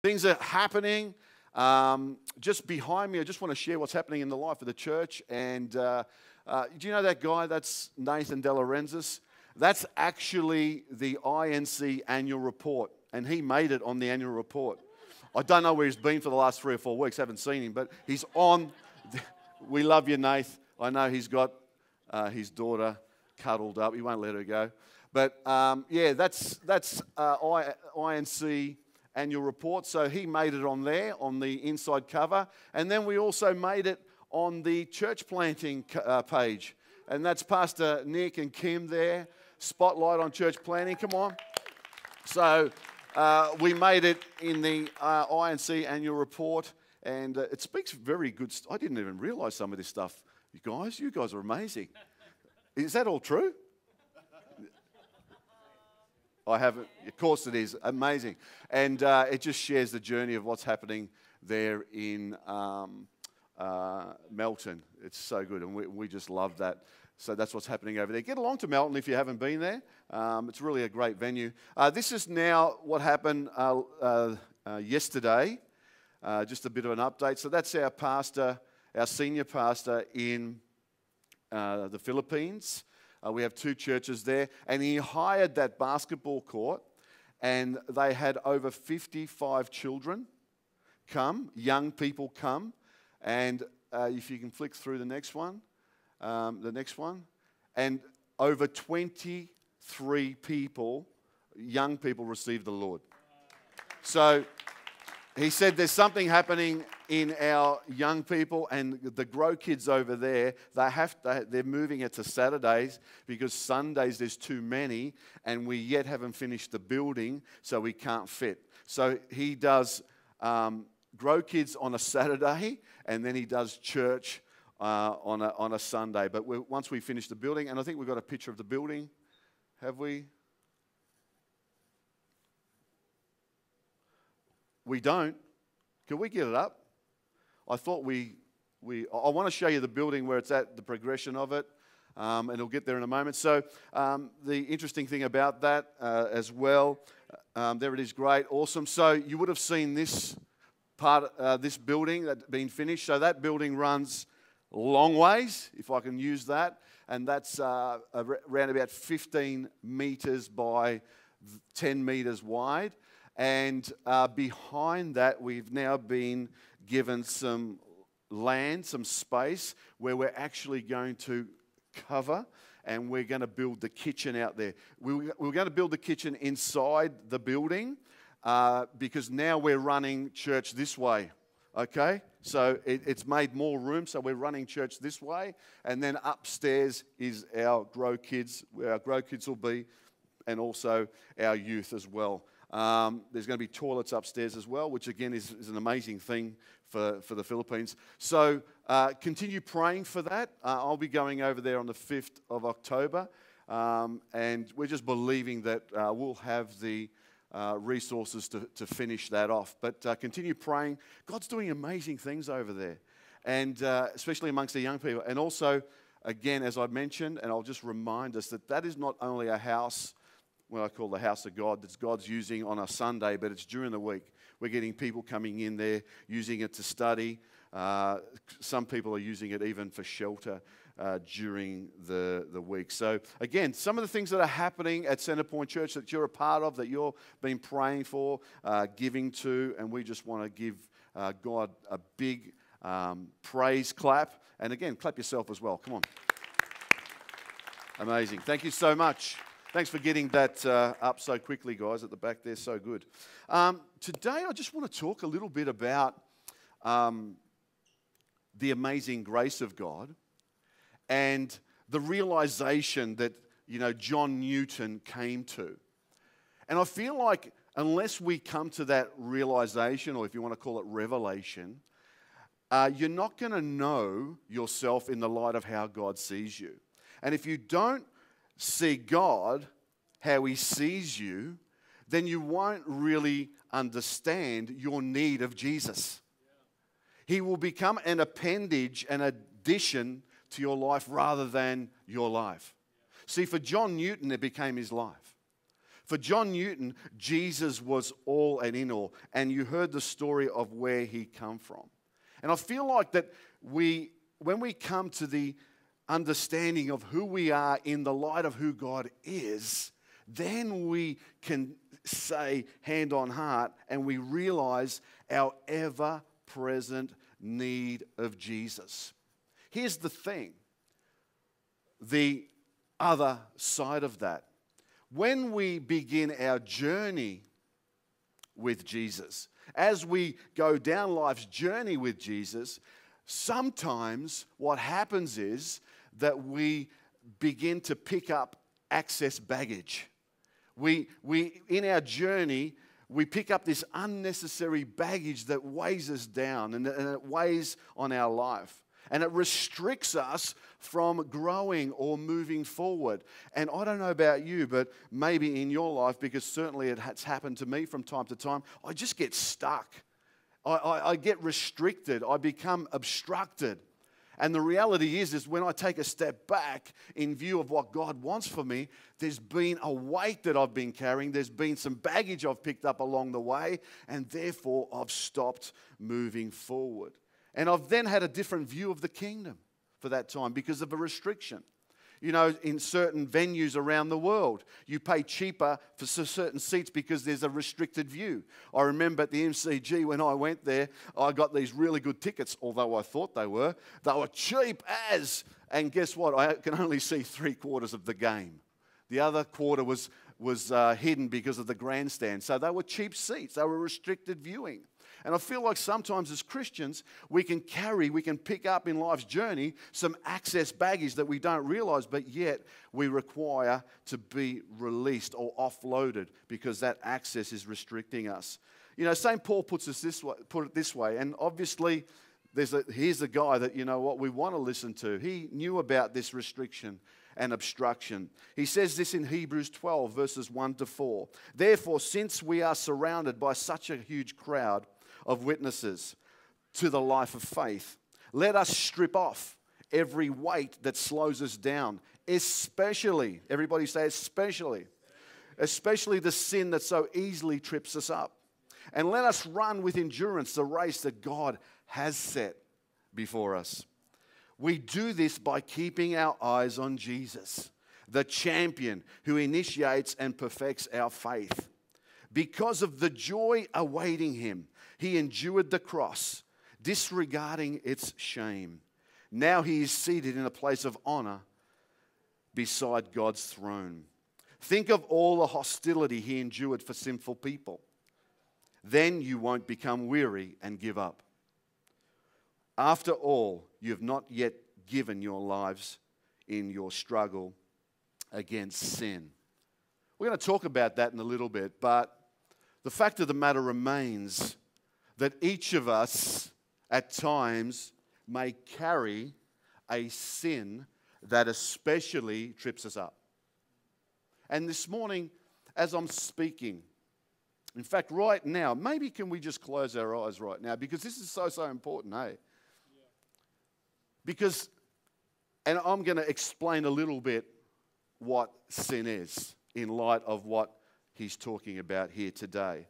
Things are happening. Um, just behind me, I just want to share what's happening in the life of the church. And uh, uh, do you know that guy? That's Nathan Delarenzis. That's actually the INC annual report, and he made it on the annual report. I don't know where he's been for the last three or four weeks. Haven't seen him, but he's on. We love you, Nath. I know he's got uh, his daughter cuddled up. He won't let her go. But um, yeah, that's that's uh, I, INC annual report. So he made it on there on the inside cover, and then we also made it on the church planting uh, page, and that's Pastor Nick and Kim there. Spotlight on church planting. Come on. So uh, we made it in the uh, INC annual report, and uh, it speaks very good. St- I didn't even realize some of this stuff. You guys, you guys are amazing. Is that all true? I haven't. Of course, it is amazing, and uh, it just shares the journey of what's happening there in um, uh, Melton. It's so good, and we, we just love that. So that's what's happening over there. Get along to Melton if you haven't been there. Um, it's really a great venue. Uh, this is now what happened uh, uh, uh, yesterday. just a bit of an update. So that's our pastor, our senior pastor in the Philippines. Uh, we have two churches there. And he hired that basketball court, and they had over 55 children come, young people come. And uh, if you can flick through the next one, um, the next one, and over 23 people, young people, received the Lord. So he said there's something happening in our young people and the grow kids over there they have to, they're moving it to saturdays because sundays there's too many and we yet haven't finished the building so we can't fit so he does um, grow kids on a saturday and then he does church uh, on, a, on a sunday but once we finish the building and i think we've got a picture of the building have we We don't. Can we get it up? I thought we, we I want to show you the building where it's at, the progression of it, um, and it'll get there in a moment. So, um, the interesting thing about that uh, as well, um, there it is, great, awesome. So, you would have seen this part, uh, this building that's been finished. So, that building runs long ways, if I can use that, and that's uh, around about 15 meters by 10 meters wide. And uh, behind that, we've now been given some land, some space where we're actually going to cover and we're going to build the kitchen out there. We we're going to build the kitchen inside the building uh, because now we're running church this way. Okay? So it, it's made more room, so we're running church this way. And then upstairs is our Grow Kids, where our Grow Kids will be, and also our youth as well. Um, there's going to be toilets upstairs as well, which again is, is an amazing thing for, for the Philippines. So uh, continue praying for that. Uh, I'll be going over there on the 5th of October, um, and we're just believing that uh, we'll have the uh, resources to, to finish that off. But uh, continue praying. God's doing amazing things over there, and uh, especially amongst the young people. And also, again, as I mentioned, and I'll just remind us that that is not only a house what I call the house of God that God's using on a Sunday, but it's during the week. We're getting people coming in there using it to study. Uh, some people are using it even for shelter uh, during the, the week. So, again, some of the things that are happening at Centerpoint Church that you're a part of, that you've been praying for, uh, giving to, and we just want to give uh, God a big um, praise clap. And again, clap yourself as well. Come on. Amazing. Thank you so much. Thanks for getting that uh, up so quickly, guys, at the back there. So good. Um, today, I just want to talk a little bit about um, the amazing grace of God and the realization that, you know, John Newton came to. And I feel like unless we come to that realization, or if you want to call it revelation, uh, you're not going to know yourself in the light of how God sees you. And if you don't see God how He sees you, then you won't really understand your need of Jesus. He will become an appendage, an addition to your life rather than your life. See, for John Newton, it became his life. For John Newton, Jesus was all and in all. And you heard the story of where he come from. And I feel like that we, when we come to the understanding of who we are in the light of who God is, then we can say hand on heart and we realize our ever present need of Jesus. Here's the thing the other side of that. When we begin our journey with Jesus, as we go down life's journey with Jesus, sometimes what happens is that we begin to pick up excess baggage. We, we, in our journey, we pick up this unnecessary baggage that weighs us down and, and it weighs on our life. And it restricts us from growing or moving forward. And I don't know about you, but maybe in your life, because certainly it has happened to me from time to time, I just get stuck. I, I, I get restricted. I become obstructed. And the reality is, is when I take a step back in view of what God wants for me, there's been a weight that I've been carrying. There's been some baggage I've picked up along the way, and therefore I've stopped moving forward. And I've then had a different view of the kingdom for that time because of a restriction you know, in certain venues around the world. You pay cheaper for certain seats because there's a restricted view. I remember at the MCG when I went there, I got these really good tickets, although I thought they were. They were cheap as, and guess what? I can only see three quarters of the game. The other quarter was, was uh, hidden because of the grandstand. So they were cheap seats, they were restricted viewing. And I feel like sometimes as Christians, we can carry, we can pick up in life's journey some access baggage that we don't realize, but yet we require to be released or offloaded because that access is restricting us. You know, St. Paul puts, us this way, put it this way, and obviously, there's a, here's a guy that, you know what, we want to listen to. He knew about this restriction and obstruction. He says this in Hebrews 12, verses 1 to 4. Therefore, since we are surrounded by such a huge crowd, of witnesses to the life of faith. Let us strip off every weight that slows us down, especially, everybody say, especially, especially the sin that so easily trips us up. And let us run with endurance the race that God has set before us. We do this by keeping our eyes on Jesus, the champion who initiates and perfects our faith. Because of the joy awaiting him, he endured the cross, disregarding its shame. Now he is seated in a place of honor beside God's throne. Think of all the hostility he endured for sinful people. Then you won't become weary and give up. After all, you have not yet given your lives in your struggle against sin. We're going to talk about that in a little bit, but the fact of the matter remains that each of us at times may carry a sin that especially trips us up. And this morning, as I'm speaking, in fact, right now, maybe can we just close our eyes right now because this is so, so important, hey? Yeah. Because, and I'm going to explain a little bit what sin is in light of what he's talking about here today.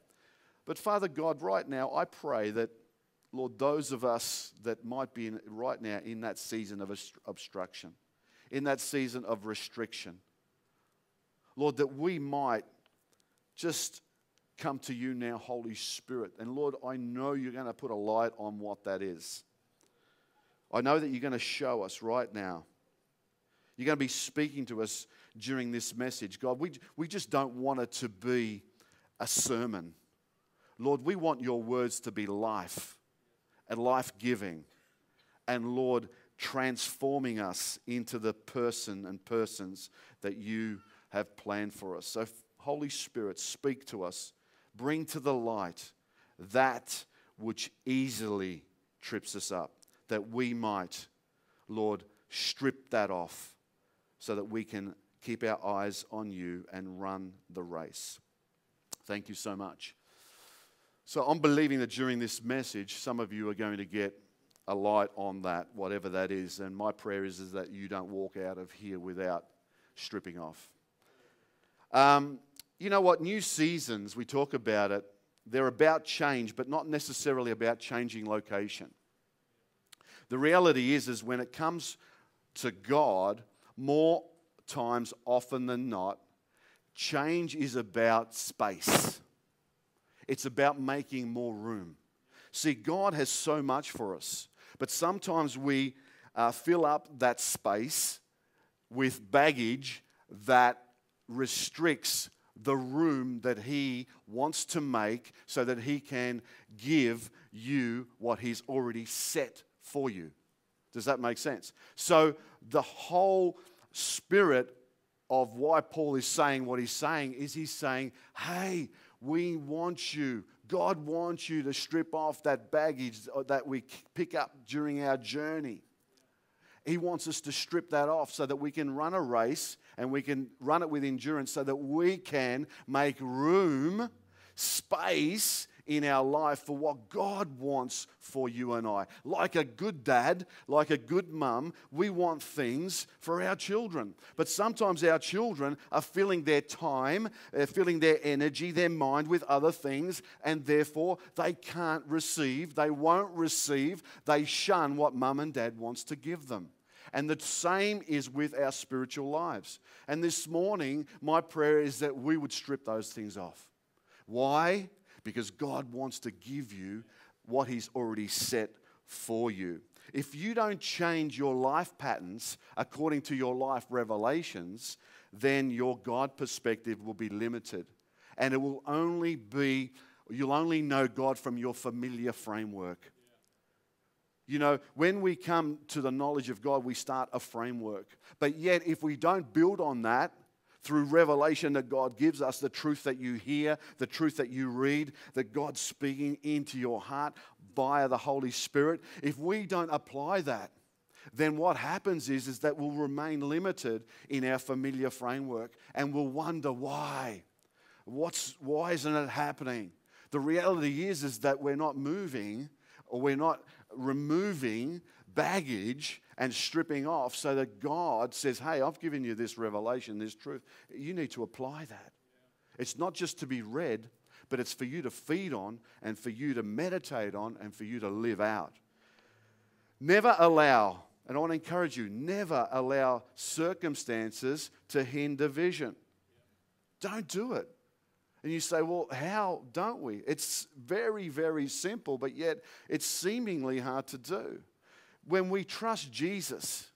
But Father God, right now, I pray that, Lord, those of us that might be in, right now in that season of obstruction, in that season of restriction, Lord, that we might just come to you now, Holy Spirit. And Lord, I know you're going to put a light on what that is. I know that you're going to show us right now. You're going to be speaking to us during this message. God, we, we just don't want it to be a sermon. Lord, we want your words to be life and life giving. And Lord, transforming us into the person and persons that you have planned for us. So, Holy Spirit, speak to us. Bring to the light that which easily trips us up, that we might, Lord, strip that off so that we can keep our eyes on you and run the race. Thank you so much. So I'm believing that during this message, some of you are going to get a light on that, whatever that is. And my prayer is, is that you don't walk out of here without stripping off. Um, you know what? New seasons, we talk about it, they're about change, but not necessarily about changing location. The reality is, is when it comes to God, more times often than not, change is about space. It's about making more room. See, God has so much for us, but sometimes we uh, fill up that space with baggage that restricts the room that He wants to make so that He can give you what He's already set for you. Does that make sense? So, the whole spirit of why Paul is saying what he's saying is he's saying, hey, we want you, God wants you to strip off that baggage uh, that we pick up during our journey. He wants us to strip that off so that we can run a race and we can run it with endurance so that we can make room, space in our life for what God wants for you and I. Like a good dad, like a good mum, we want things for our children. But sometimes our children are filling their time, they're filling their energy, their mind with other things, and therefore they can't receive, they won't receive, they shun what mum and dad wants to give them. And the same is with our spiritual lives. And this morning, my prayer is that we would strip those things off. Why? Because God wants to give you what He's already set for you. If you don't change your life patterns according to your life revelations, then your God perspective will be limited. And it will only be, you'll only know God from your familiar framework. You know, when we come to the knowledge of God, we start a framework. But yet, if we don't build on that, through revelation that God gives us, the truth that you hear, the truth that you read, that God's speaking into your heart via the Holy Spirit. If we don't apply that, then what happens is, is that we'll remain limited in our familiar framework and we'll wonder why. What's, why isn't it happening? The reality is, is that we're not moving or we're not removing baggage and stripping off so that God says, Hey, I've given you this revelation, this truth. You need to apply that. It's not just to be read, but it's for you to feed on and for you to meditate on and for you to live out. Never allow, and I want to encourage you, never allow circumstances to hinder vision. Don't do it. And you say, well, how don't we? It's very, very simple, but yet it's seemingly hard to do when we trust Jesus,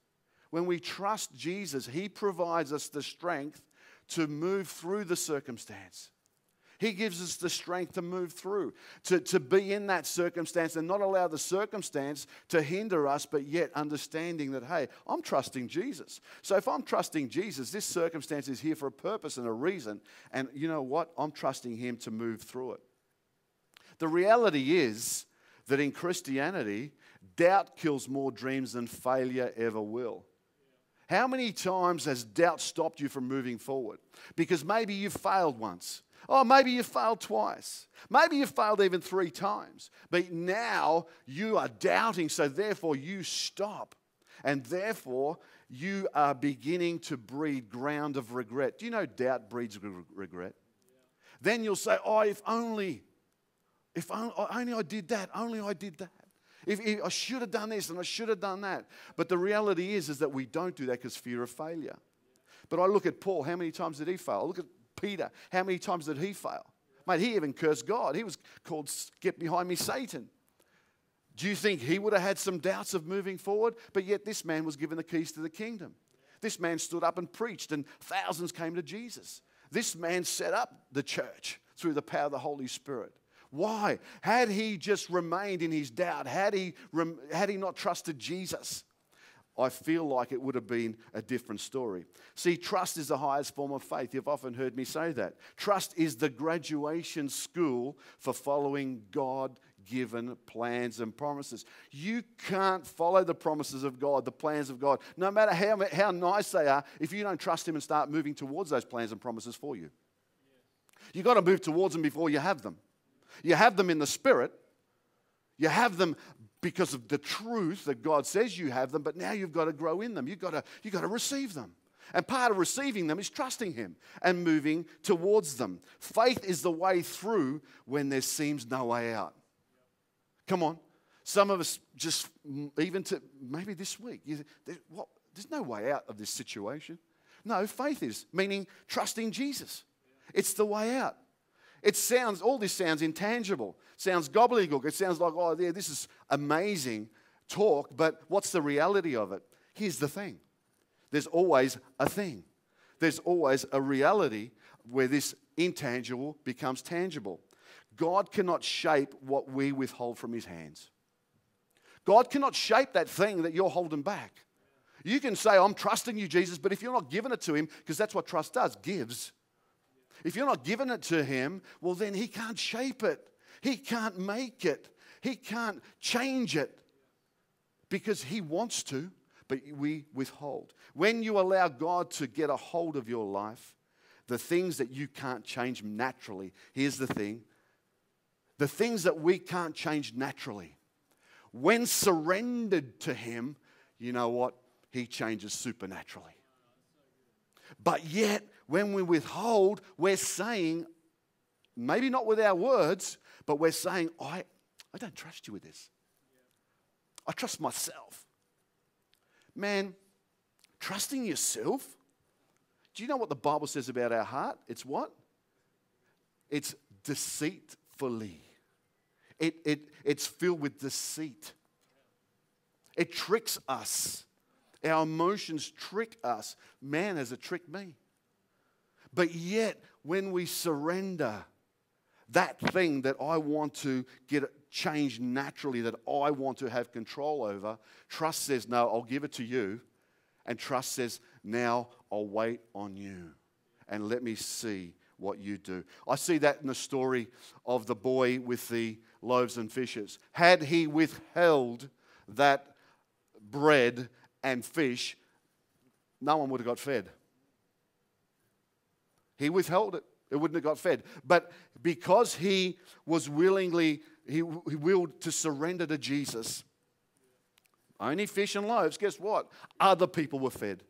when we trust Jesus, He provides us the strength to move through the circumstance. He gives us the strength to move through, to, to be in that circumstance and not allow the circumstance to hinder us, but yet understanding that, hey, I'm trusting Jesus. So if I'm trusting Jesus, this circumstance is here for a purpose and a reason. And you know what? I'm trusting Him to move through it. The reality is that in Christianity, doubt kills more dreams than failure ever will. How many times has doubt stopped you from moving forward? Because maybe you failed once. Oh, maybe you failed twice. Maybe you failed even three times. But now you are doubting, so therefore you stop. And therefore you are beginning to breed ground of regret. Do you know doubt breeds regret? Then you'll say, Oh, if only, if only, only I did that, only I did that. If, if, I should have done this and I should have done that. But the reality is, is that we don't do that because fear of failure. But I look at Paul, how many times did he fail? I look at Peter, how many times did he fail? Mate, he even cursed God. He was called, Get Behind Me, Satan. Do you think he would have had some doubts of moving forward? But yet, this man was given the keys to the kingdom. This man stood up and preached, and thousands came to Jesus. This man set up the church through the power of the Holy Spirit. Why? Had he just remained in his doubt, had he, had he not trusted Jesus, I feel like it would have been a different story. See, trust is the highest form of faith. You've often heard me say that. Trust is the graduation school for following God given plans and promises. You can't follow the promises of God, the plans of God, no matter how, how nice they are, if you don't trust Him and start moving towards those plans and promises for you. You've got to move towards them before you have them. You have them in the spirit. You have them because of the truth that God says you have them, but now you've got to grow in them. You've got to, you've got to receive them. And part of receiving them is trusting Him and moving towards them. Faith is the way through when there seems no way out. Come on. Some of us just, mm, even to maybe this week, you, there, what, there's no way out of this situation. No, faith is, meaning trusting Jesus. It's the way out. It sounds, all this sounds intangible, sounds gobbledygook. It sounds like, oh, yeah, this is amazing talk, but what's the reality of it? Here's the thing there's always a thing, there's always a reality where this intangible becomes tangible. God cannot shape what we withhold from His hands. God cannot shape that thing that you're holding back. You can say, I'm trusting you, Jesus, but if you're not giving it to Him, because that's what trust does, gives. If you're not giving it to Him, well, then He can't shape it. He can't make it. He can't change it because He wants to, but we withhold. When you allow God to get a hold of your life, the things that you can't change naturally, here's the thing the things that we can't change naturally, when surrendered to Him, you know what? He changes supernaturally. But yet, when we withhold, we're saying, maybe not with our words, but we're saying, I, I don't trust you with this. I trust myself. Man, trusting yourself, do you know what the Bible says about our heart? It's what? It's deceitfully. It, it, it's filled with deceit. It tricks us. Our emotions trick us. Man has a tricked me. But yet, when we surrender that thing that I want to get changed naturally, that I want to have control over, trust says, No, I'll give it to you. And trust says, Now I'll wait on you and let me see what you do. I see that in the story of the boy with the loaves and fishes. Had he withheld that bread and fish, no one would have got fed. He withheld it. It wouldn't have got fed. But because he was willingly, he, he willed to surrender to Jesus, only fish and loaves, guess what? Other people were fed.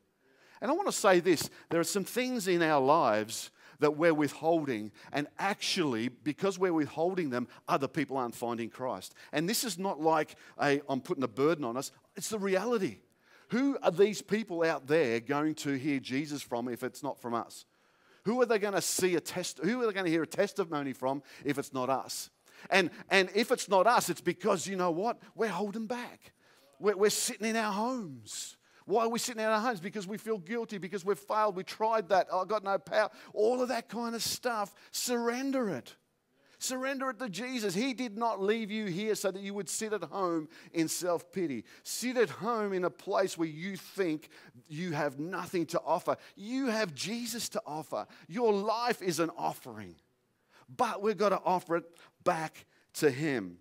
And I want to say this there are some things in our lives that we're withholding, and actually, because we're withholding them, other people aren't finding Christ. And this is not like i am putting a burden on us, it's the reality. Who are these people out there going to hear Jesus from if it's not from us? Who are they going to see a test? Who are they going to hear a testimony from if it's not us? And, and if it's not us, it's because, you know what? We're holding back. We're, we're sitting in our homes. Why are we sitting in our homes? Because we feel guilty, because we've failed, we tried that, oh, I got no power. All of that kind of stuff. Surrender it. Surrender it to Jesus. He did not leave you here so that you would sit at home in self pity. Sit at home in a place where you think you have nothing to offer. You have Jesus to offer. Your life is an offering, but we've got to offer it back to Him.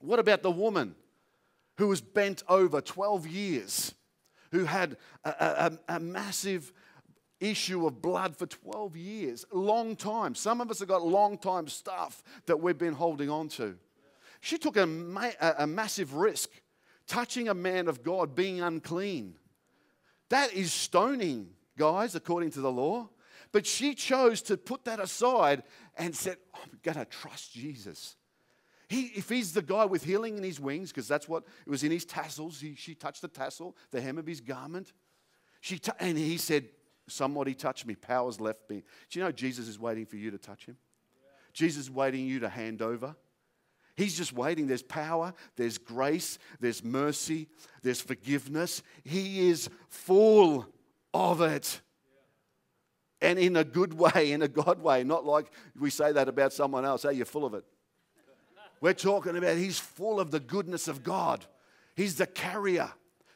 What about the woman who was bent over 12 years, who had a, a, a massive issue of blood for 12 years. Long time. Some of us have got long time stuff that we've been holding on to. She took a, ma- a massive risk touching a man of God being unclean. That is stoning, guys, according to the law. But she chose to put that aside and said, I'm going to trust Jesus. He, if he's the guy with healing in his wings, because that's what it was in his tassels, he, she touched the tassel, the hem of his garment. She t- and he said, Somebody touched me. Power's left me. Do you know Jesus is waiting for you to touch him? Jesus is waiting you to hand over. He's just waiting. There's power, there's grace, there's mercy, there's forgiveness. He is full of it. And in a good way, in a God way, not like we say that about someone else. Hey, you're full of it. We're talking about He's full of the goodness of God. He's the carrier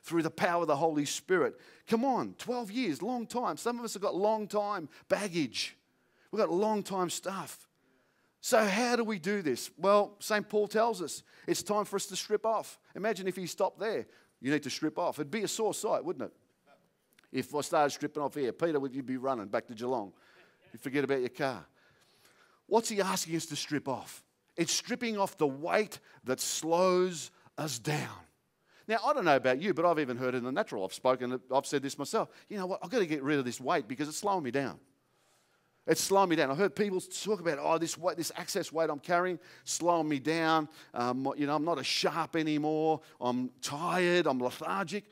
through the power of the Holy Spirit. Come on, 12 years, long time. Some of us have got long time baggage. We've got long time stuff. So, how do we do this? Well, St. Paul tells us it's time for us to strip off. Imagine if he stopped there. You need to strip off. It'd be a sore sight, wouldn't it? If I started stripping off here, Peter, would you be running back to Geelong? You'd forget about your car. What's he asking us to strip off? It's stripping off the weight that slows us down Now, I don't know about you, but I've even heard it in the natural. I've spoken, I've said this myself. You know what? I've got to get rid of this weight because it's slowing me down. It's slowing me down. I've heard people talk about, oh, this weight, this excess weight I'm carrying, slowing me down. Um, you know, I'm not as sharp anymore. I'm tired. I'm lethargic.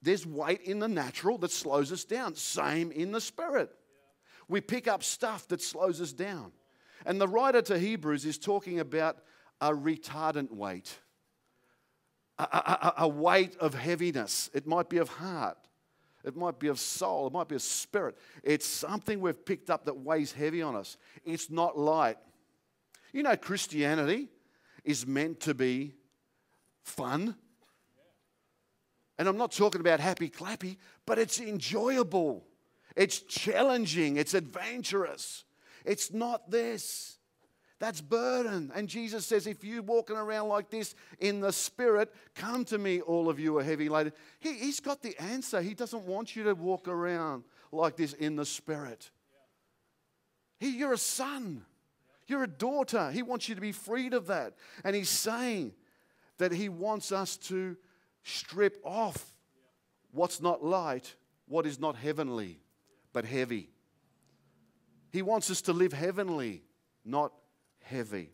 There's weight in the natural that slows us down. Same in the spirit. We pick up stuff that slows us down. And the writer to Hebrews is talking about a retardant weight, a, a, a weight of heaviness. It might be of heart, it might be of soul, it might be of spirit. It's something we've picked up that weighs heavy on us. It's not light. You know, Christianity is meant to be fun. And I'm not talking about happy clappy, but it's enjoyable. It's challenging. It's adventurous. It's not this. That's burden. And Jesus says, if you're walking around like this in the spirit, come to me, all of you are heavy laden. He, he's got the answer. He doesn't want you to walk around like this in the spirit. He, you're a son, you're a daughter. He wants you to be freed of that. And he's saying that he wants us to strip off what's not light, what is not heavenly, but heavy. He wants us to live heavenly, not heavy.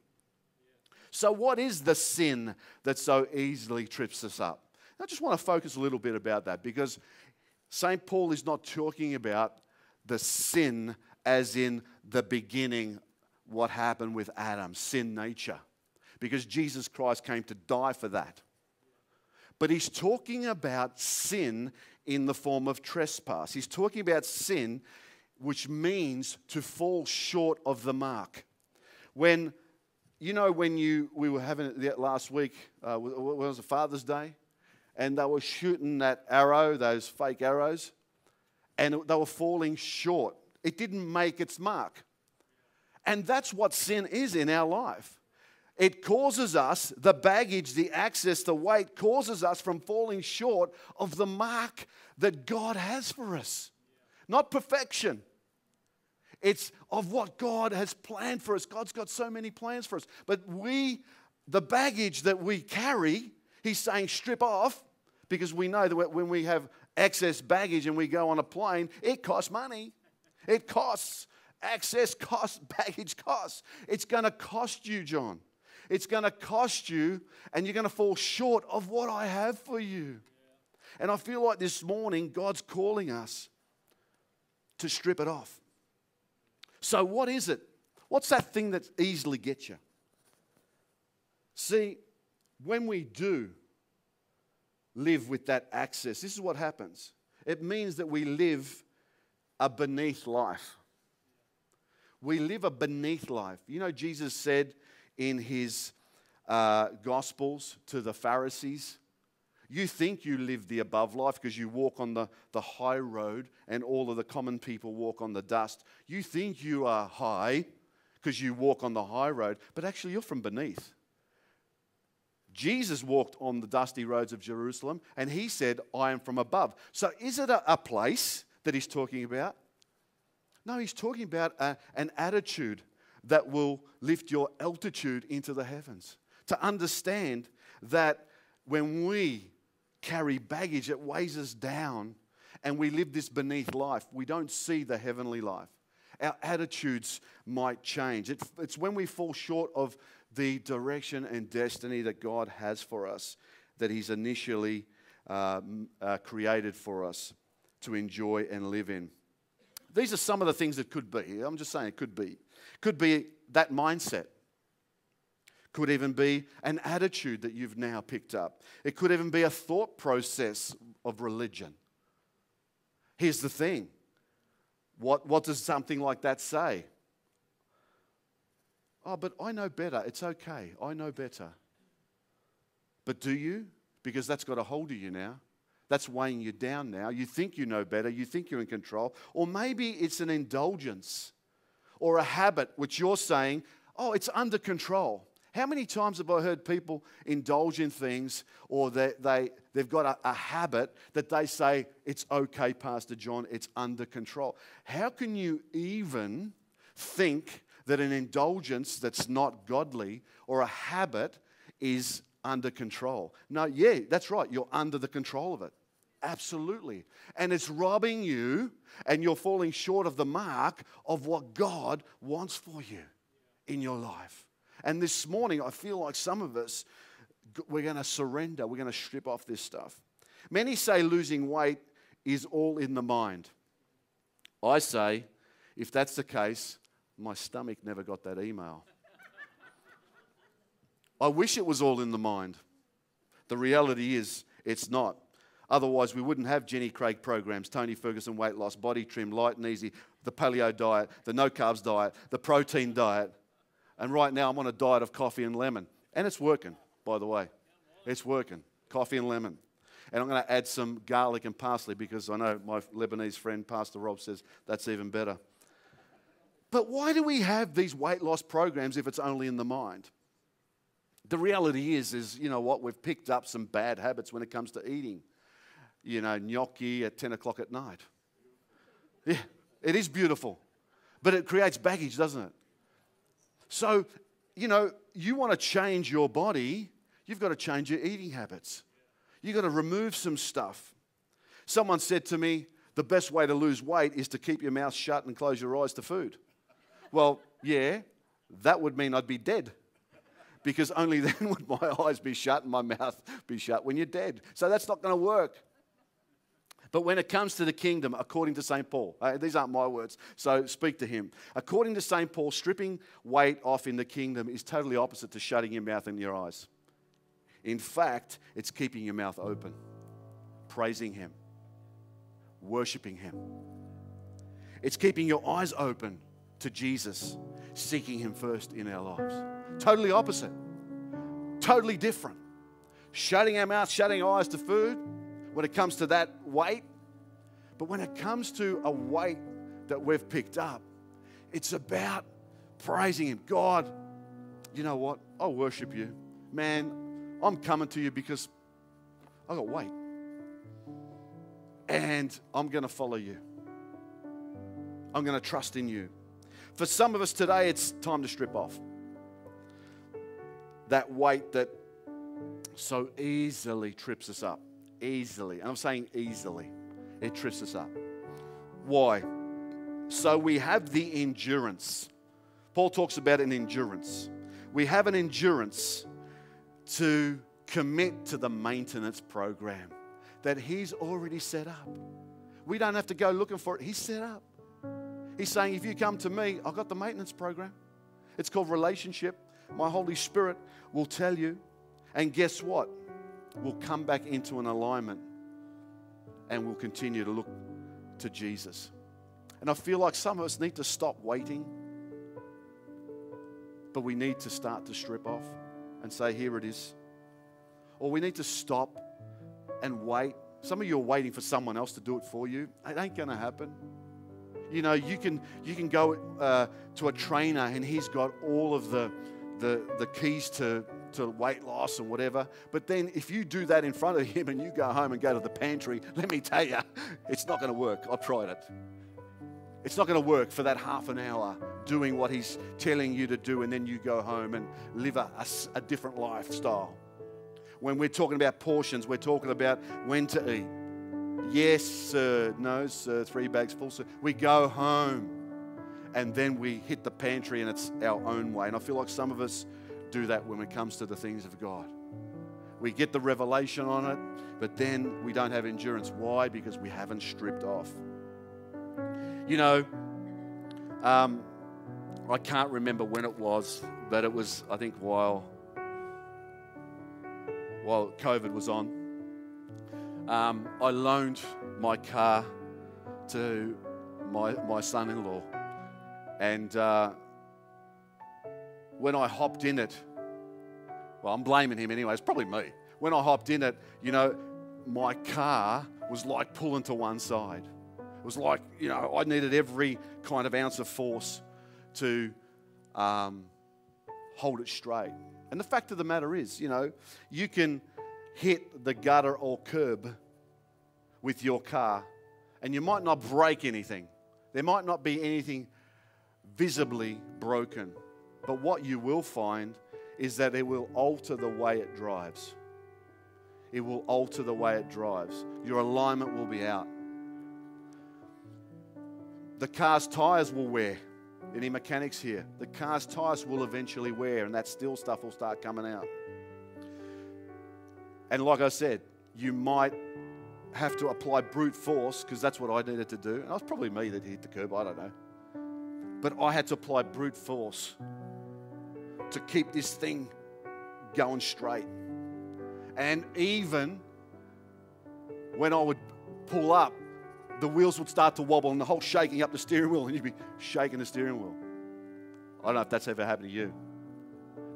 So, what is the sin that so easily trips us up? I just want to focus a little bit about that because St. Paul is not talking about the sin as in the beginning, what happened with Adam, sin nature, because Jesus Christ came to die for that. But he's talking about sin in the form of trespass. He's talking about sin, which means to fall short of the mark. When you know when you we were having it last week uh, was it Father's Day, and they were shooting that arrow, those fake arrows, and they were falling short. It didn't make its mark, and that's what sin is in our life. It causes us, the baggage, the access, the weight causes us from falling short of the mark that God has for us. Not perfection, it's of what God has planned for us. God's got so many plans for us. But we, the baggage that we carry, He's saying strip off because we know that when we have excess baggage and we go on a plane, it costs money. It costs. Access costs, baggage costs. It's going to cost you, John. It's going to cost you, and you're going to fall short of what I have for you. And I feel like this morning, God's calling us to strip it off. So, what is it? What's that thing that easily gets you? See, when we do live with that access, this is what happens. It means that we live a beneath life. We live a beneath life. You know, Jesus said in his uh, Gospels to the Pharisees, you think you live the above life because you walk on the, the high road and all of the common people walk on the dust. You think you are high because you walk on the high road, but actually you're from beneath. Jesus walked on the dusty roads of Jerusalem and he said, I am from above. So is it a, a place that he's talking about? No, he's talking about a, an attitude that will lift your altitude into the heavens. To understand that when we carry baggage that weighs us down and we live this beneath life. We don't see the heavenly life. Our attitudes might change. It, it's when we fall short of the direction and destiny that God has for us that He's initially uh, uh, created for us to enjoy and live in. These are some of the things that could be. I'm just saying it could be. Could be that mindset could even be an attitude that you've now picked up. It could even be a thought process of religion. Here's the thing what, what does something like that say? Oh, but I know better. It's okay. I know better. But do you? Because that's got a hold of you now. That's weighing you down now. You think you know better. You think you're in control. Or maybe it's an indulgence or a habit which you're saying, oh, it's under control. How many times have I heard people indulge in things or they, they, they've got a, a habit that they say, it's okay, Pastor John, it's under control? How can you even think that an indulgence that's not godly or a habit is under control. No, yeah, that's right. You're under the control of it. Absolutely. And it's robbing you, and you're falling short of the mark of what God wants for you in your life. And this morning, I feel like some of us, we're going to surrender. We're going to strip off this stuff. Many say losing weight is all in the mind. I say, if that's the case, my stomach never got that email. I wish it was all in the mind. The reality is, it's not. Otherwise, we wouldn't have Jenny Craig programs, Tony Ferguson weight loss, body trim, light and easy, the paleo diet, the no carbs diet, the protein diet. And right now, I'm on a diet of coffee and lemon. And it's working, by the way. It's working. Coffee and lemon. And I'm going to add some garlic and parsley because I know my Lebanese friend, Pastor Rob, says that's even better. But why do we have these weight loss programs if it's only in the mind? The reality is, is you know what, we've picked up some bad habits when it comes to eating. You know, gnocchi at 10 o'clock at night. Yeah, it is beautiful. But it creates baggage, doesn't it? So, you know, you want to change your body, you've got to change your eating habits. You've got to remove some stuff. Someone said to me, the best way to lose weight is to keep your mouth shut and close your eyes to food. Well, yeah, that would mean I'd be dead. Because only then would my eyes be shut and my mouth be shut when you're dead. So that's not going to work. But when it comes to the kingdom, according to St. Paul, uh, these aren't my words, so speak to him. According to St. Paul, stripping weight off in the kingdom is totally opposite to shutting your mouth and your eyes. In fact, it's keeping your mouth open, praising Him, worshiping Him. It's keeping your eyes open to Jesus, seeking Him first in our lives. Totally opposite, totally different. Shutting our mouth, shutting our eyes to food when it comes to that weight. But when it comes to a weight that we've picked up, it's about praising Him. God, you know what? I'll worship you. Man, I'm coming to you because I got weight. And I'm going to follow you. I'm going to trust in you. For some of us today, it's time to strip off that weight that so easily trips us up. Easily. And I'm saying easily. It trips us up. Why? So we have the endurance. Paul talks about an endurance. We have an endurance to commit to the maintenance program that He's already set up. We don't have to go looking for it, He's set up. He's saying, if you come to me, I've got the maintenance program. It's called relationship. My Holy Spirit will tell you. And guess what? We'll come back into an alignment and we'll continue to look to Jesus. And I feel like some of us need to stop waiting, but we need to start to strip off and say, Here it is. Or we need to stop and wait. Some of you are waiting for someone else to do it for you. It ain't going to happen. You know, you can, you can go uh, to a trainer and he's got all of the, the, the keys to, to weight loss and whatever. But then if you do that in front of him and you go home and go to the pantry, let me tell you, it's not going to work. I've tried it. It's not going to work for that half an hour doing what he's telling you to do, and then you go home and live a, a, a different lifestyle. When we're talking about portions, we're talking about when to eat. Yes, sir. No, sir. Three bags full, sir. We go home and then we hit the pantry and it's our own way. And I feel like some of us do that when it comes to the things of God. We get the revelation on it, but then we don't have endurance. Why? Because we haven't stripped off. You know, um, I can't remember when it was, but it was, I think, while while COVID was on. Um, I loaned my car to my, my son in law. And uh, when I hopped in it, well, I'm blaming him anyway, it's probably me. When I hopped in it, you know, my car was like pulling to one side. It was like, you know, I needed every kind of ounce of force to um, hold it straight. And the fact of the matter is, you know, you can hit the gutter or curb with your car and you might not break anything. There might not be anything visibly broken. But what you will find is that it will alter the way it drives. It will alter the way it drives. Your alignment will be out. The car's tires will wear. Any mechanics here? The car's tires will eventually wear, and that steel stuff will start coming out. And like I said, you might have to apply brute force because that's what I needed to do. And it was probably me that hit the curb, I don't know. But I had to apply brute force to keep this thing going straight. And even when I would pull up, the wheels would start to wobble and the whole shaking up the steering wheel, and you'd be shaking the steering wheel. I don't know if that's ever happened to you.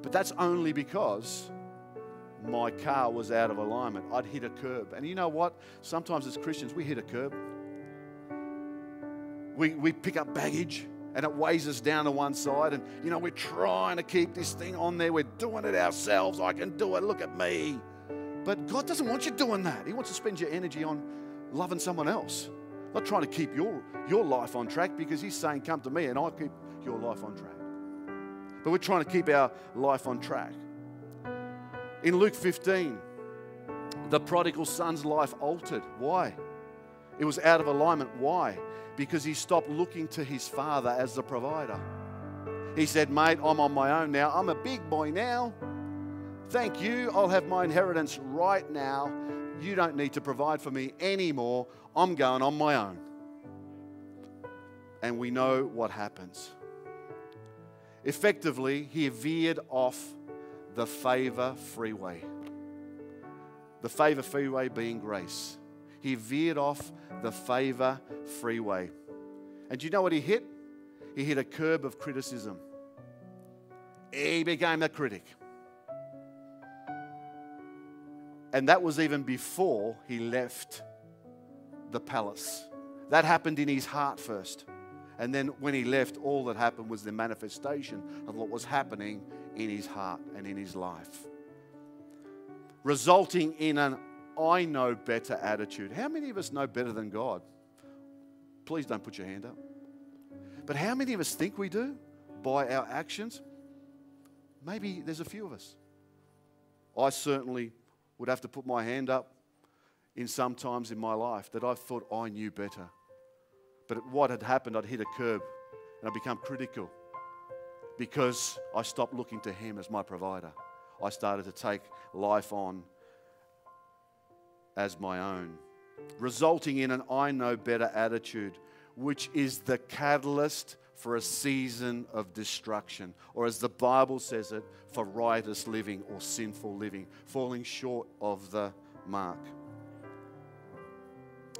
But that's only because my car was out of alignment. I'd hit a curb. And you know what? Sometimes as Christians, we hit a curb. We, we pick up baggage and it weighs us down to one side. And, you know, we're trying to keep this thing on there. We're doing it ourselves. I can do it. Look at me. But God doesn't want you doing that. He wants to spend your energy on loving someone else, not trying to keep your, your life on track because He's saying, Come to me and I'll keep your life on track. But we're trying to keep our life on track. In Luke 15, the prodigal son's life altered. Why? It was out of alignment. Why? Because he stopped looking to his father as the provider. He said, Mate, I'm on my own now. I'm a big boy now. Thank you. I'll have my inheritance right now. You don't need to provide for me anymore. I'm going on my own. And we know what happens. Effectively, he veered off the favor freeway. The favor freeway being grace. He veered off the favor freeway. And do you know what he hit? He hit a curb of criticism. He became a critic. And that was even before he left the palace. That happened in his heart first. And then when he left, all that happened was the manifestation of what was happening in his heart and in his life, resulting in an I know better attitude. How many of us know better than God? Please don't put your hand up. But how many of us think we do by our actions? Maybe there's a few of us. I certainly would have to put my hand up in some times in my life that I thought I knew better. But what had happened, I'd hit a curb and I'd become critical because I stopped looking to Him as my provider. I started to take life on as my own, resulting in an I know better attitude, which is the catalyst for a season of destruction, or as the Bible says it, for riotous living or sinful living, falling short of the mark.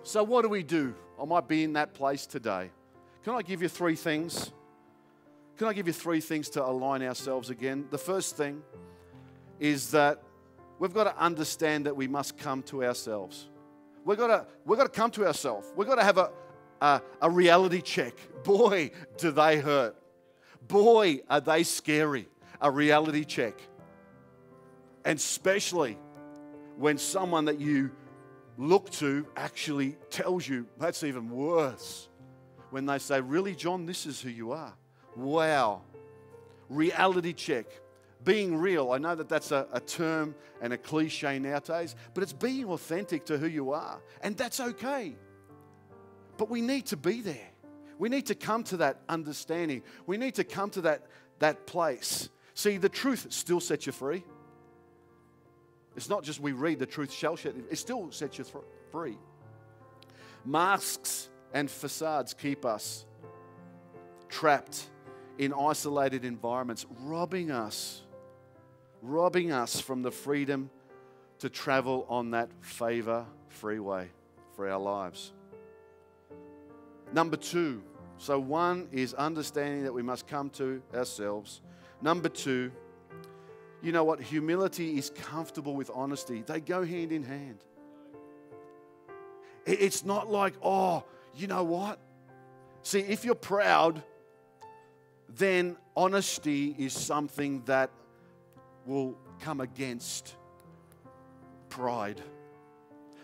So, what do we do? I might be in that place today. Can I give you three things? Can I give you three things to align ourselves again? The first thing is that we've got to understand that we must come to ourselves. We've got to, we've got to come to ourselves. We've got to have a, a, a reality check. Boy, do they hurt. Boy, are they scary. A reality check. And especially when someone that you look to actually tells you that's even worse. When they say, Really, John, this is who you are. Wow. Reality check. Being real. I know that that's a, a, term and a cliche nowadays, but it's being authentic to who you are. And that's okay. But we need to be there. We need to come to that understanding. We need to come to that, that place. See, the truth still sets you free. It's not just we read the truth shall set it still sets you free. Masks and facades keep us trapped in isolated environments, robbing us, robbing us from the freedom to travel on that favor freeway for our lives. Number two, so one is understanding that we must come to ourselves. Number two, you know what? Humility is comfortable with honesty, they go hand in hand. It's not like, oh, you know what? See, if you're proud, then honesty is something that will come against pride.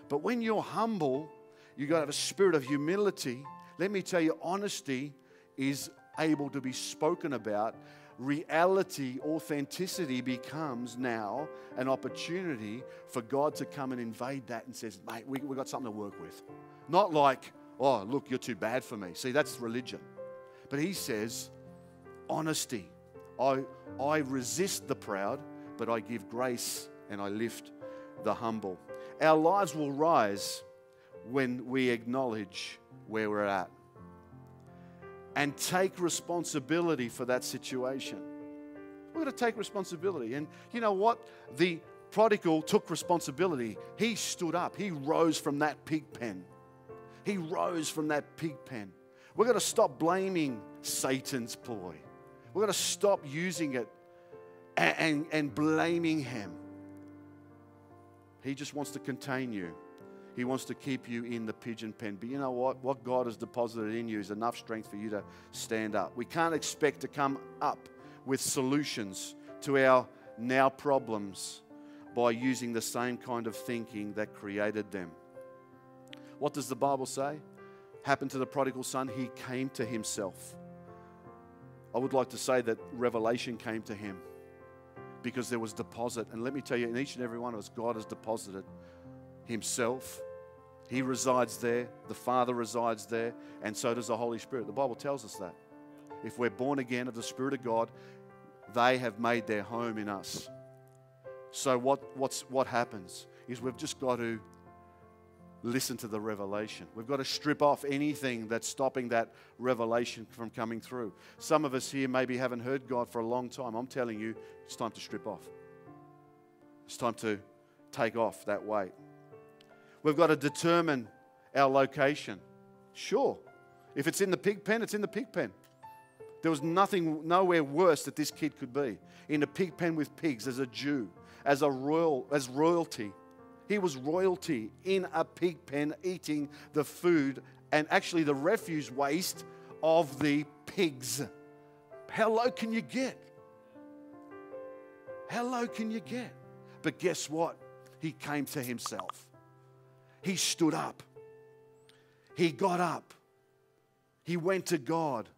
But when you're humble, you've got to have a spirit of humility. Let me tell you, honesty is able to be spoken about reality, authenticity becomes now an opportunity for God to come and invade that and says, mate, we, we've got something to work with. Not like, oh, look, you're too bad for me. See, that's religion. But he says, honesty. I, I resist the proud, but I give grace and I lift the humble. Our lives will rise when we acknowledge where we're at and take responsibility for that situation. We're going to take responsibility. And you know what? The prodigal took responsibility. He stood up, he rose from that pig pen. He rose from that pig pen. We're going to stop blaming Satan's ploy. We're going to stop using it and, and, and blaming him. He just wants to contain you. He wants to keep you in the pigeon pen. But you know what? What God has deposited in you is enough strength for you to stand up. We can't expect to come up with solutions to our now problems by using the same kind of thinking that created them. What does the Bible say? Happened to the prodigal son? He came to himself. I would like to say that revelation came to him because there was deposit. And let me tell you, in each and every one of us, God has deposited Himself. He resides there, the Father resides there, and so does the Holy Spirit. The Bible tells us that. If we're born again of the Spirit of God, they have made their home in us. So, what, what's, what happens is we've just got to listen to the revelation. We've got to strip off anything that's stopping that revelation from coming through. Some of us here maybe haven't heard God for a long time. I'm telling you, it's time to strip off. It's time to take off that weight. We've got to determine our location. Sure. If it's in the pig pen, it's in the pig pen. There was nothing, nowhere worse that this kid could be. In a pig pen with pigs as a Jew, as a royal, as royalty. He was royalty in a pig pen eating the food and actually the refuse waste of the pigs. How low can you get? How low can you get? But guess what? He came to himself. He stood up. He got up. He went to God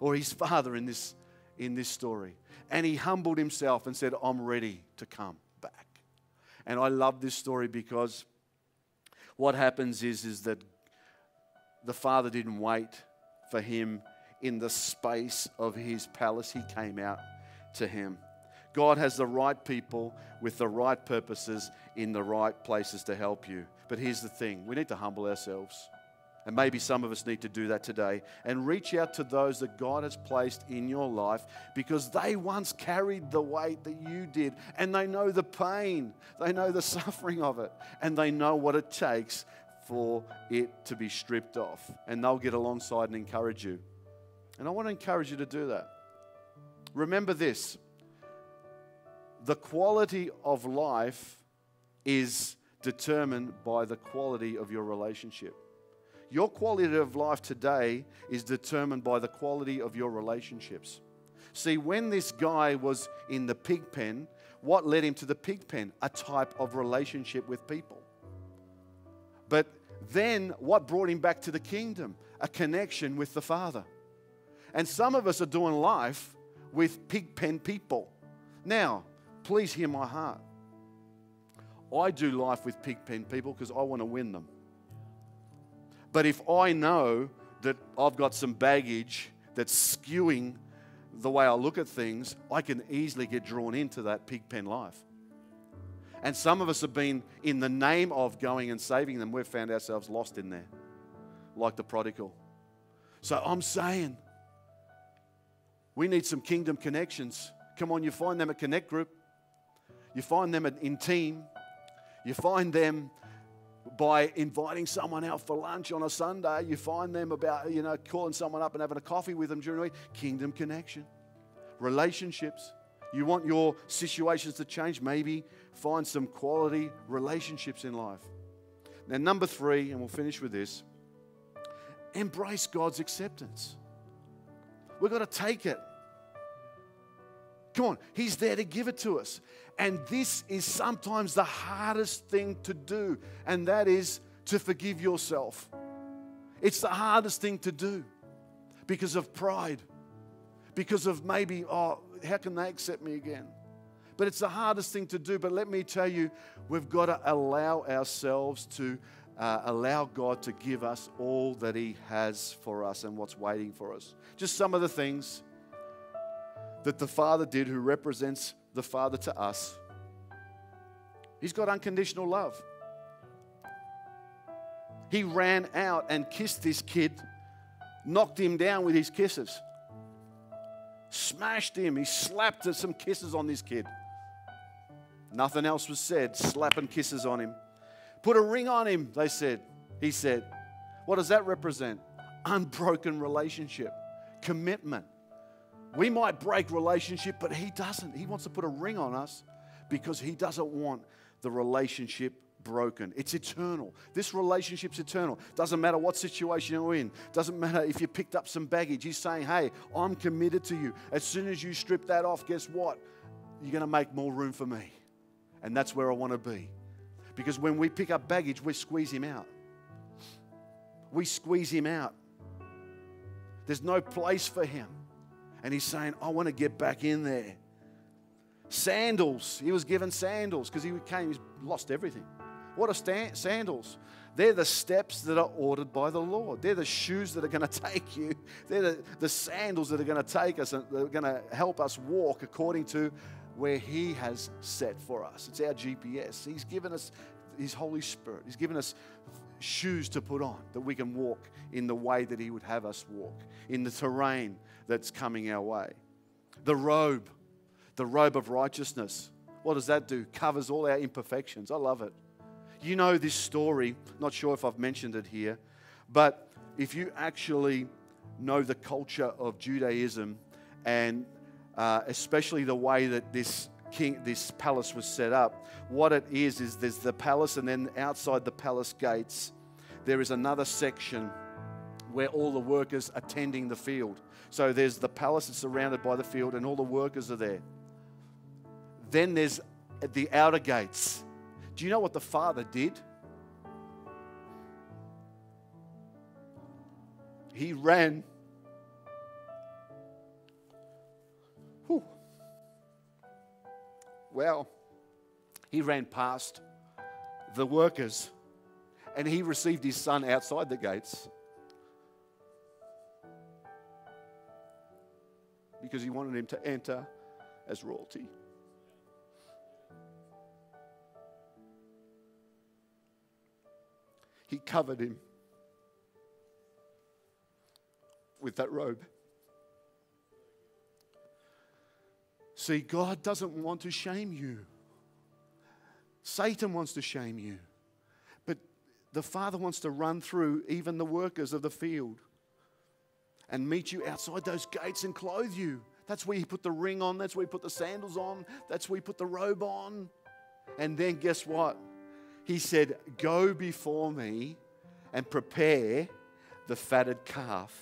or his father in this, in this story. And he humbled himself and said, I'm ready to come. And I love this story because what happens is, is that the father didn't wait for him in the space of his palace. He came out to him. God has the right people with the right purposes in the right places to help you. But here's the thing we need to humble ourselves. And maybe some of us need to do that today and reach out to those that God has placed in your life because they once carried the weight that you did and they know the pain, they know the suffering of it, and they know what it takes for it to be stripped off. And they'll get alongside and encourage you. And I want to encourage you to do that. Remember this the quality of life is determined by the quality of your relationship. Your quality of life today is determined by the quality of your relationships. See, when this guy was in the pig pen, what led him to the pig pen? A type of relationship with people. But then what brought him back to the kingdom? A connection with the Father. And some of us are doing life with pig pen people. Now, please hear my heart. I do life with pig pen people because I want to win them. But if I know that I've got some baggage that's skewing the way I look at things, I can easily get drawn into that pig pen life. And some of us have been, in the name of going and saving them, we've found ourselves lost in there, like the prodigal. So I'm saying, we need some kingdom connections. Come on, you find them at Connect Group, you find them in team, you find them by inviting someone out for lunch on a Sunday. You find them about, you know, calling someone up and having a coffee with them during the week. Kingdom connection, relationships. You want your situations to change? Maybe find some quality relationships in life. Now, number three, and we'll finish with this embrace God's acceptance. We've got to take it. Come on, He's there to give it to us. And this is sometimes the hardest thing to do, and that is to forgive yourself. It's the hardest thing to do because of pride, because of maybe, oh, how can they accept me again? But it's the hardest thing to do. But let me tell you, we've got to allow ourselves to uh, allow God to give us all that He has for us and what's waiting for us. Just some of the things that the Father did, who represents the Father to us. He's got unconditional love. He ran out and kissed this kid, knocked him down with his kisses, smashed him. He slapped some kisses on this kid. Nothing else was said, slapping kisses on him. Put a ring on him, they said. He said. What does that represent? Unbroken relationship, commitment. We might break relationship, but he doesn't. He wants to put a ring on us because he doesn't want the relationship broken. It's eternal. This relationship's eternal. Doesn't matter what situation you're in. Doesn't matter if you picked up some baggage. He's saying, "Hey, I'm committed to you." As soon as you strip that off, guess what? You're going to make more room for me. And that's where I want to be. Because when we pick up baggage, we squeeze him out. We squeeze him out. There's no place for him. And he's saying, I want to get back in there. Sandals. He was given sandals because he came, he's lost everything. What are sandals? They're the steps that are ordered by the Lord. They're the shoes that are going to take you. They're the, the sandals that are going to take us and they're going to help us walk according to where He has set for us. It's our GPS. He's given us His Holy Spirit, He's given us shoes to put on that we can walk in the way that He would have us walk, in the terrain that's coming our way. The robe, the robe of righteousness. What does that do? Covers all our imperfections. I love it. You know this story, not sure if I've mentioned it here, but if you actually know the culture of Judaism and uh, especially the way that this king, this palace was set up. What it is is there's the palace, and then outside the palace gates, there is another section where all the workers are tending the field. So there's the palace that's surrounded by the field, and all the workers are there. Then there's the outer gates. Do you know what the father did? He ran Well, he ran past the workers and he received his son outside the gates because he wanted him to enter as royalty. He covered him with that robe. See, God doesn't want to shame you. Satan wants to shame you. But the Father wants to run through even the workers of the field and meet you outside those gates and clothe you. That's where He put the ring on, that's where He put the sandals on, that's where He put the robe on. And then guess what? He said, Go before me and prepare the fatted calf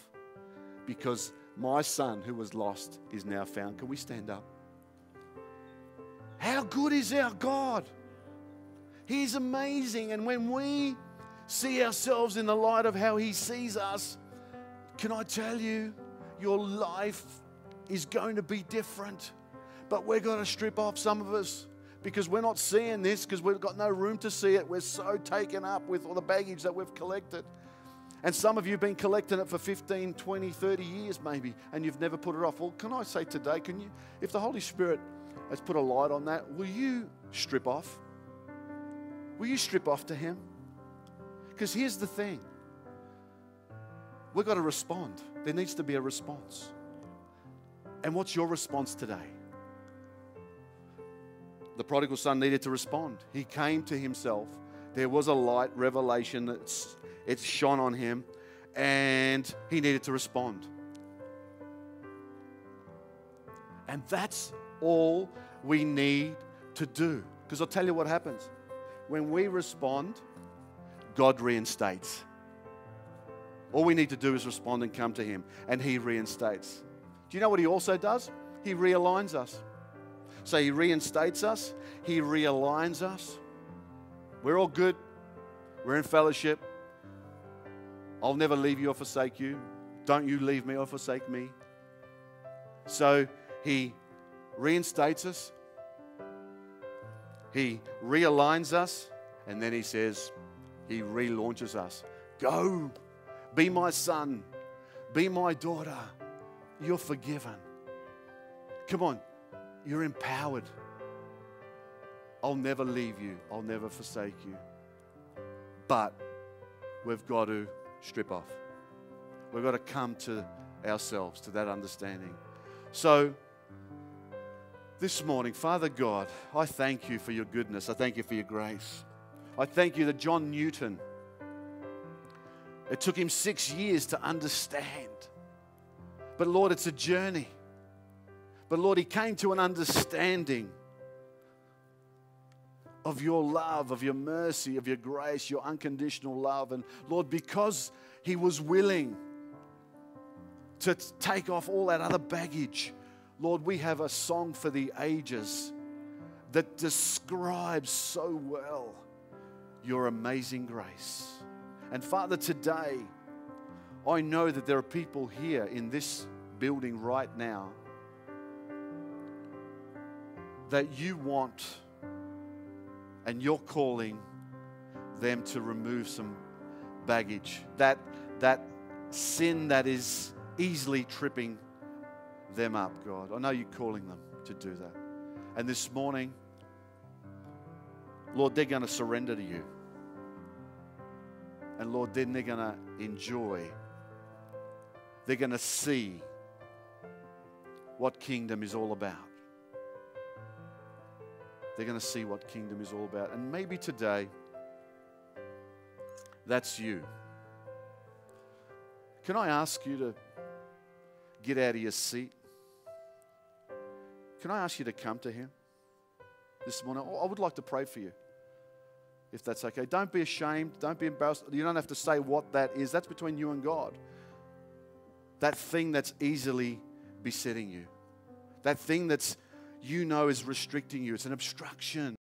because my son who was lost is now found. Can we stand up? How good is our God? He's amazing. And when we see ourselves in the light of how He sees us, can I tell you, your life is going to be different. But we're going to strip off some of us because we're not seeing this because we've got no room to see it. We're so taken up with all the baggage that we've collected. And some of you have been collecting it for 15, 20, 30 years maybe, and you've never put it off. Well, can I say today, can you, if the Holy Spirit Let's put a light on that. Will you strip off? Will you strip off to Him? Because here's the thing we've got to respond. There needs to be a response. And what's your response today? The prodigal son needed to respond. He came to himself. There was a light revelation that's it shone on him, and he needed to respond. And that's all we need to do. Because I'll tell you what happens. When we respond, God reinstates. All we need to do is respond and come to Him, and He reinstates. Do you know what He also does? He realigns us. So He reinstates us, He realigns us. We're all good, we're in fellowship. I'll never leave you or forsake you. Don't you leave me or forsake me. So he reinstates us, he realigns us, and then he says, he relaunches us. Go, be my son, be my daughter. You're forgiven. Come on, you're empowered. I'll never leave you, I'll never forsake you. But we've got to strip off. We've got to come to ourselves, to that understanding. So, this morning, Father God, I thank you for your goodness. I thank you for your grace. I thank you that John Newton, it took him six years to understand. But Lord, it's a journey. But Lord, he came to an understanding of your love, of your mercy, of your grace, your unconditional love. And Lord, because he was willing to take off all that other baggage, Lord, we have a song for the ages that describes so well your amazing grace. And Father, today, I know that there are people here in this building right now that you want and you're calling them to remove some baggage, that, that sin that is easily tripping them up, God. I know you're calling them to do that. And this morning, Lord, they're going to surrender to you. And Lord, then they're going to enjoy, they're going to see what kingdom is all about. They're going to see what kingdom is all about. And maybe today, that's you. Can I ask you to get out of your seat? Can I ask you to come to Him this morning? I would like to pray for you, if that's okay. Don't be ashamed. Don't be embarrassed. You don't have to say what that is. That's between you and God. That thing that's easily besetting you, that thing that's you know is restricting you, it's an obstruction.